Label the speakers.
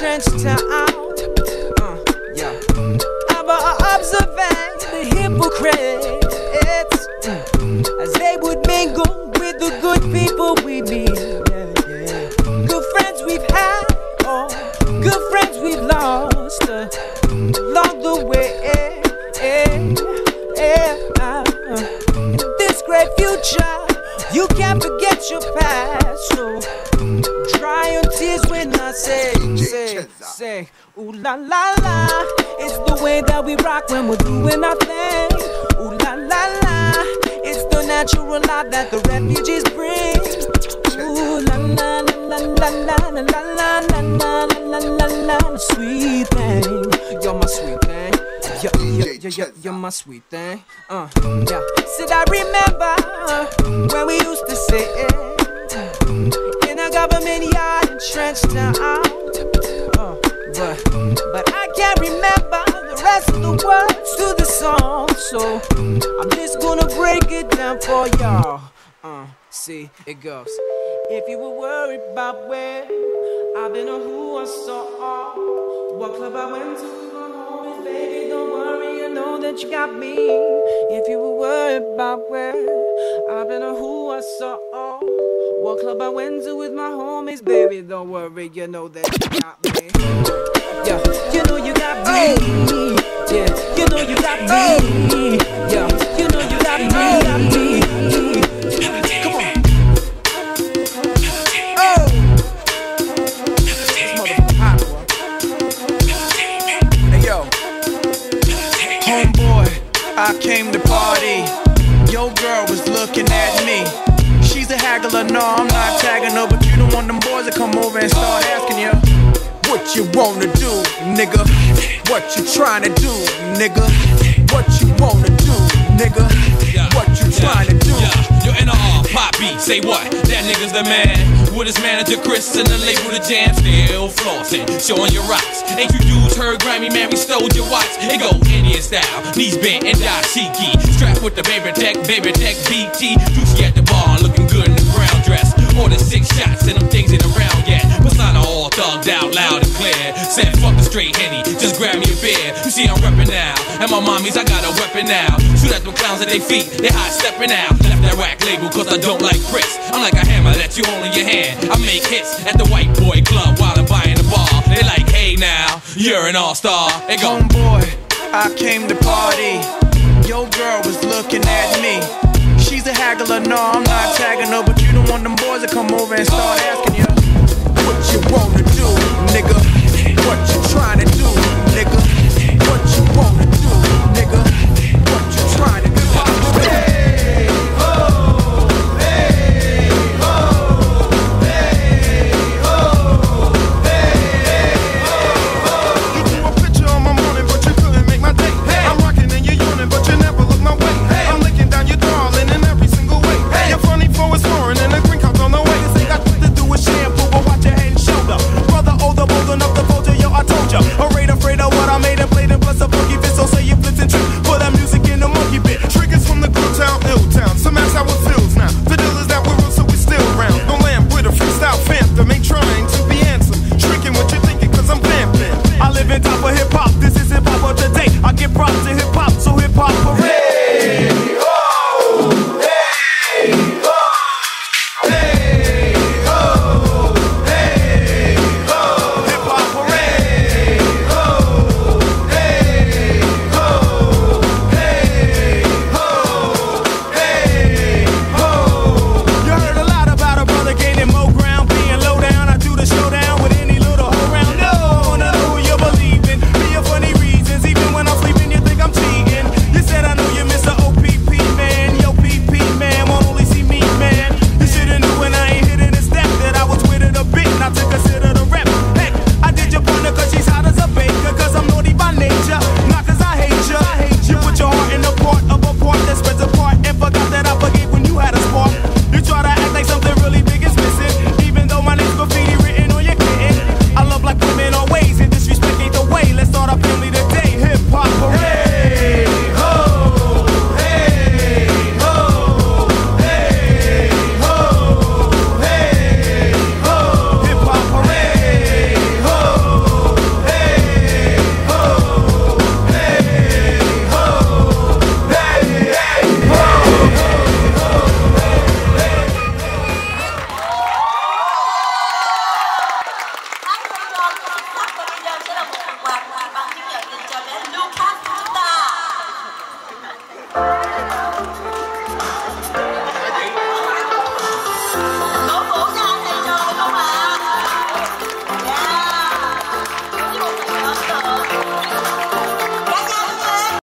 Speaker 1: yard in Trenchtown. Uh, yeah. Ever observing the hypocrites as they would mingle with the good people we meet. Good friends we've had, oh, good friends we've lost uh, along the way. In this great future, you can't forget your past. So dry your tears when I say, say, say, ooh la la la. It's the way that we rock when we're doing our thing. Ooh la la la. It's the natural life that the refugees bring. Ooh la la la la la la la la la la la la la la sweet thing. You're my sweet thing. Yeah, yeah, yeah, yeah, you're my sweet thing. Uh, yeah. Said I remember when we used to a government yard in Trenchtown. Uh, but, but I can't remember the rest of the words to the song, so I'm just gonna break it down for y'all. Uh, see, it goes. If you were worried about where I've been or who I saw, what club I went to baby, don't worry, I know that you got me. If you were worried about where I've been or who I saw, club I went to with my homies, baby, don't worry, you know that you got me. Yeah, you know you got me. Yeah, you know you got me. Yeah, you know you got me. Come on. Oh. This motherfucker hot, boy.
Speaker 2: Hey yo, homeboy, I came to party. Your girl was looking at a haggler, no, I'm not tagging her, but you don't want them boys to come over and start asking you what you wanna do, nigga. What you trying to do, nigga. What you wanna do, nigga. What you trying to do.
Speaker 3: Yeah, yo, NR, Pop beat, say what? That nigga's the man. With his manager Chris and the label the jam, still flossing, showing your rocks. Ain't you dudes heard Grammy, we stole your watch. It go Indian style, knees bent and dashiki. Strapped with the baby tech, baby tech BT. Juicy More than six shots and them things ain't around yet. Persona all thugged out loud and clear. Said fuck the straight henny, just grab me a beer. You see I'm reppin' now, and my mommies I got a weapon now. Shoot at them clowns at their feet, they high stepping out. Left that whack label cause I don't like bricks. I'm like a hammer that you hold in your hand. I make hits at the white boy club while I'm buying the bar. They like, hey now, you're an all star. They go,
Speaker 2: Homeboy, I came to party. Your girl was looking at me. She's a haggler, no, I'm not tagging her, but you don't want them boys to come over and start asking